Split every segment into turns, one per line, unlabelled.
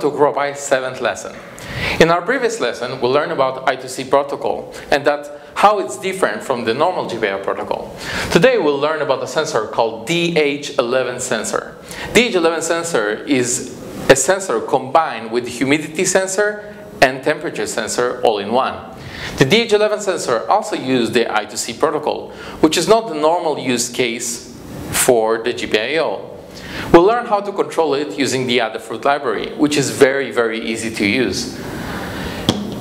Welcome to CrowPi 7th lesson. In our previous lesson, we learned about I2C protocol and that how it's different from the normal GPIO protocol. Today we'll learn about a sensor called DH11 sensor. DH11 sensor is a sensor combined with humidity sensor and temperature sensor all in one. The DH11 sensor also uses the I2C protocol, which is not the normal use case for the GPIO. We'll learn how to control it using the Adafruit library, which is very, very easy to use.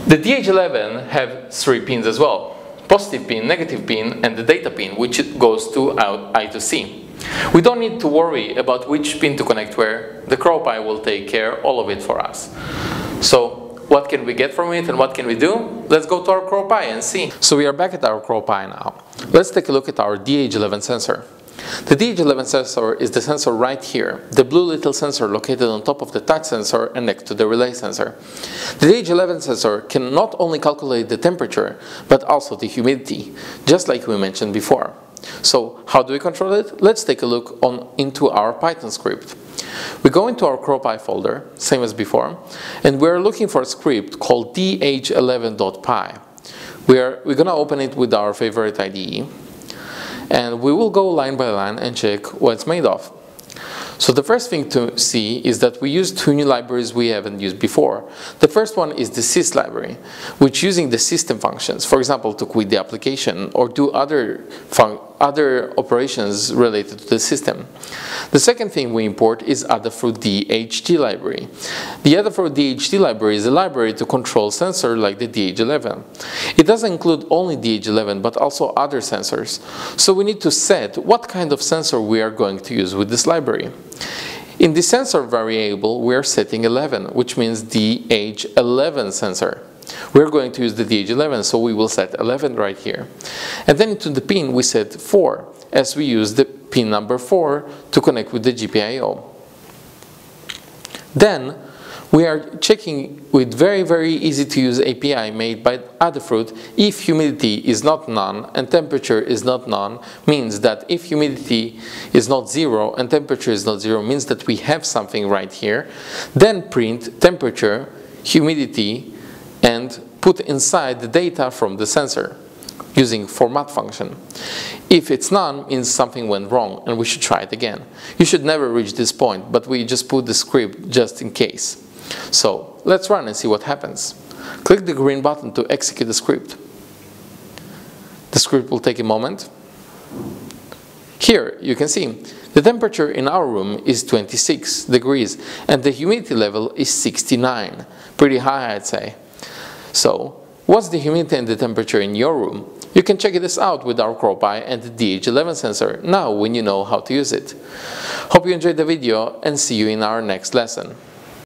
The DH11 have three pins as well. Positive pin, negative pin, and the data pin, which goes to our I2C. We don't need to worry about which pin to connect where. The CrowPi will take care all of it for us. So what can we get from it and what can we do? Let's go to our CrowPi and see. So we are back at our CrowPi now. Let's take a look at our DH11 sensor. The DH11 sensor is the sensor right here, the blue little sensor located on top of the touch sensor and next to the relay sensor. The DH11 sensor can not only calculate the temperature, but also the humidity, just like we mentioned before. So how do we control it? Let's take a look on into our Python script. We go into our CrowPi folder, same as before, and we're looking for a script called dh11.py. We are, we're gonna open it with our favorite IDE and we will go line by line and check what it's made of. So the first thing to see is that we use two new libraries we haven't used before. The first one is the sys library, which using the system functions, for example, to quit the application or do other other operations related to the system. The second thing we import is Adafruit DHT library. The Adafruit DHT library is a library to control sensor like the DH11. It doesn't include only DH11 but also other sensors. So we need to set what kind of sensor we are going to use with this library. In the sensor variable, we are setting 11, which means DH11 sensor. We're going to use the DH11, so we will set 11 right here. And then into the pin, we set 4, as we use the pin number 4 to connect with the GPIO. Then, we are checking with very, very easy to use API made by Adafruit if humidity is not none and temperature is not none means that if humidity is not zero and temperature is not zero means that we have something right here. Then print temperature, humidity, and put inside the data from the sensor using format function. If it's none, means something went wrong and we should try it again. You should never reach this point, but we just put the script just in case. So let's run and see what happens. Click the green button to execute the script. The script will take a moment. Here you can see the temperature in our room is 26 degrees and the humidity level is 69. Pretty high I'd say. So, what's the humidity and the temperature in your room? You can check this out with our CrowPi and the DH11 sensor now when you know how to use it. Hope you enjoyed the video and see you in our next lesson.